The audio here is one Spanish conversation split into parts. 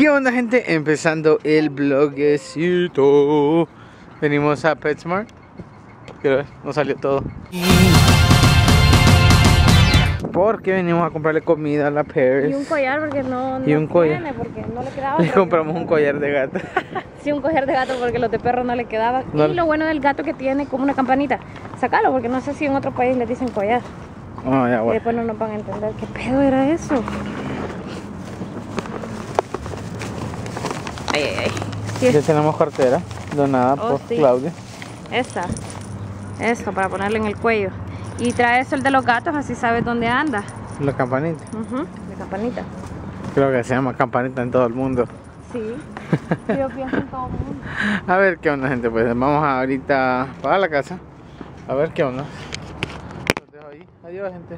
¿Qué onda gente? Empezando el bloguecito Venimos a PetSmart Quiero ver, no salió todo Porque venimos a comprarle comida a la Paris Y un collar porque no, no Y un collar. tiene, porque no le quedaba. Le compramos un collar de gato Sí, un collar de gato porque los de perro no le quedaban. No. Y lo bueno del gato que tiene como una campanita. Sácalo porque no sé si en otro país le dicen collar. Oh, ya Y bueno después no nos van a entender qué pedo era eso. Ay, ay, ay. Sí, Ya tenemos cartera Donada Oh, por sí. Claudia esta. Esta para ponerle en el cuello. Y trae eso el de los gatos, así sabes dónde anda. La campanita de campanita. Creo que se llama campanita en todo el mundo Sí. Yo pienso en todo el mundo. A ver qué onda gente, pues vamos a ahorita para la casa A ver qué onda Los dejo ahí, adiós gente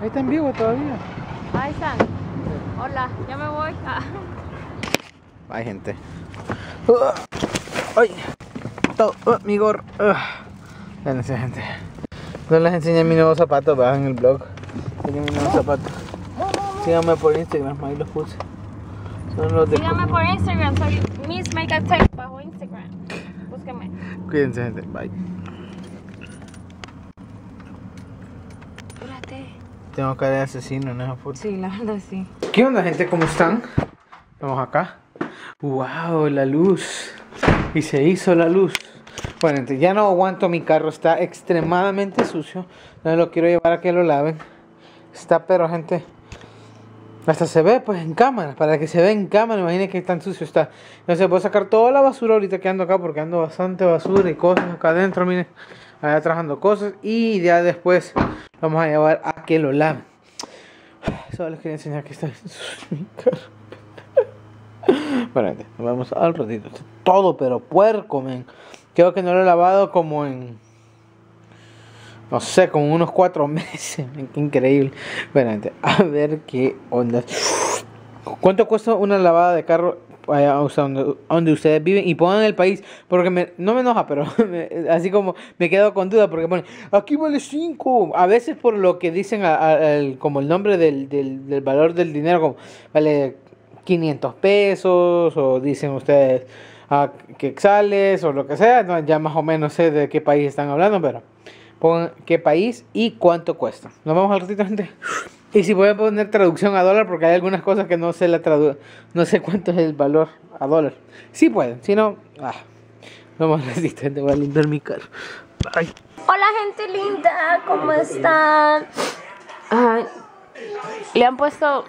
Ahí está en vivo todavía Ahí están. Hola, ya me voy. Ah. Bye gente Ay, todo, uh, mi gorro uh. Véanse, gente No les enseñé mis nuevos zapatos, vean en el blog Tengo mis nuevos zapatos Síganme por Instagram, ahí los puse Son los de Síganme por Instagram, soy Miss Makeup Tech bajo Instagram. Búsqueme. Cuídense gente, bye Tengo cara de asesino en esa foto Sí, la verdad sí. ¿Qué onda gente? ¿Cómo están? Estamos acá. ¡Wow! La luz. Y se hizo la luz. Bueno, gente, ya no aguanto mi carro. Está extremadamente sucio. No lo quiero llevar a que lo laven. Está, pero gente. Hasta se ve pues en cámara. Para que se vea en cámara, imaginen que tan sucio está. No se puedo sacar toda la basura ahorita que ando acá. Porque ando bastante basura y cosas acá adentro. Miren. Allá trabajando cosas. Y ya después vamos a llevar a que lo laven. Solo les quería enseñar que está mi carro. Bueno, gente, nos vemos al ratito. Todo, pero puerco, men. Creo que no lo he lavado como en. No sé, como unos cuatro meses. increíble. Bueno, a ver qué onda. ¿Cuánto cuesta una lavada de carro o sea, donde, donde ustedes viven? Y pongan el país, porque me- no me enoja, pero me- así como me quedo con duda, porque ponen, aquí vale 5. A veces por lo que dicen, a- a- como el nombre del, del, del valor del dinero, como vale 500 pesos, o dicen ustedes ah, quexales, o lo que sea. no, ya más o menos sé de qué país están hablando, pero pongan qué país y cuánto cuesta. Nos vemos al ratito, gente. Y si voy a poner traducción a dólar, porque hay algunas cosas que no sé la tradu no sé cuánto es el valor a dólar. Sí pueden, si no, ah, no más ratito, gente, voy a limpiar mi carro. Bye. Hola gente linda, ¿cómo están? Ay, ¿Le han puesto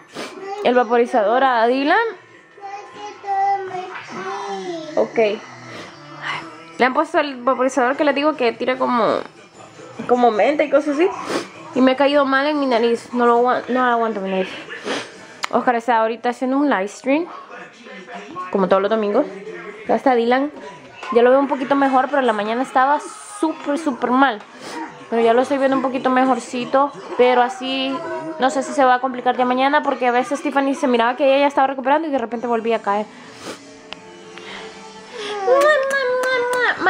el vaporizador a Dylan? Ok. Le han puesto el vaporizador que les digo que tira como, como menta y cosas así. Y me ha caído mal en mi nariz. No lo no aguanto mi nariz. Oscar está ahorita haciendo un live stream. Como todos los domingos. Ya está Dylan. Ya lo veo un poquito mejor, pero en la mañana estaba súper, súper mal. Pero ya lo estoy viendo un poquito mejorcito. Pero así, no sé si se va a complicar ya mañana. Porque a veces Tiffany se miraba que ella ya estaba recuperando y de repente volvía a caer.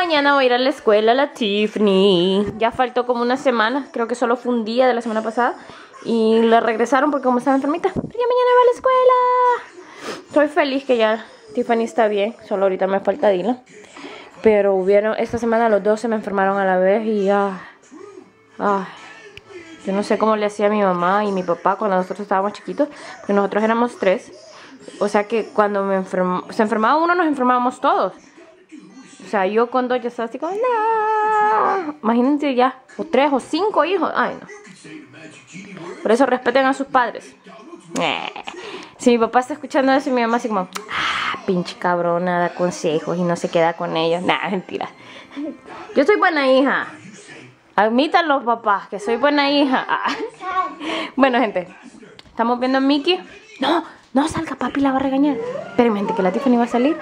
Mañana voy a ir a la escuela, la Tiffany. Ya faltó como una semana, creo que solo fue un día de la semana pasada. Y la regresaron porque como estaba enfermita. Pero ya mañana va a la escuela. Estoy feliz que ya Tiffany está bien, solo ahorita me falta Dylan. Pero hubieron, esta semana los dos se me enfermaron a la vez y ya... Ay, yo no sé cómo le hacía a mi mamá y mi papá cuando nosotros estábamos chiquitos, porque nosotros éramos tres. O sea que cuando me enferm- se enfermaba uno, nos enfermábamos todos. O sea, yo con dos ya estaba así como, no. Imagínense ya, o tres o cinco hijos. Ay, no. Por eso respeten a sus padres. Eh. Si mi papá está escuchando eso y mi mamá así como, ah, pinche cabrona, da consejos y no se queda con ellos. Nah, mentira. Yo soy buena hija. Admitan los papás que soy buena hija. Bueno, gente, estamos viendo a Mickey. No, no salga, papi la va a regañar. Espérenme, gente, que la Tiffany va a salir.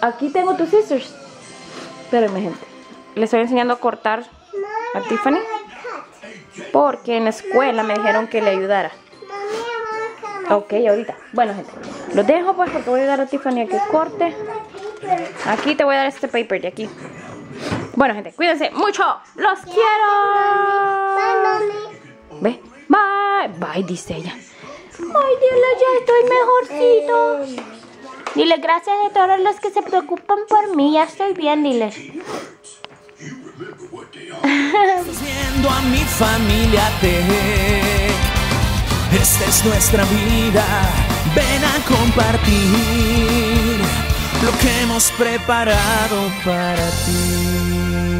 Aquí tengo tus scissors. Espérenme, gente. Le estoy enseñando a cortar a Tiffany. Porque en la escuela me dijeron que le ayudara. Ok, ahorita. Bueno, gente. Lo dejo pues porque voy a ayudar a Tiffany a que corte. Aquí te voy a dar este paper de aquí. Bueno, gente, cuídense mucho. Los quiero. ¿Ve? Bye. Bye, dice ella. Ay, dile, ya estoy mejorcito. Dile gracias a todos los que se preocupan por mí. Ya estoy bien, dile. A mi familia. Esta es nuestra vida, ven a compartir lo que hemos preparado para ti.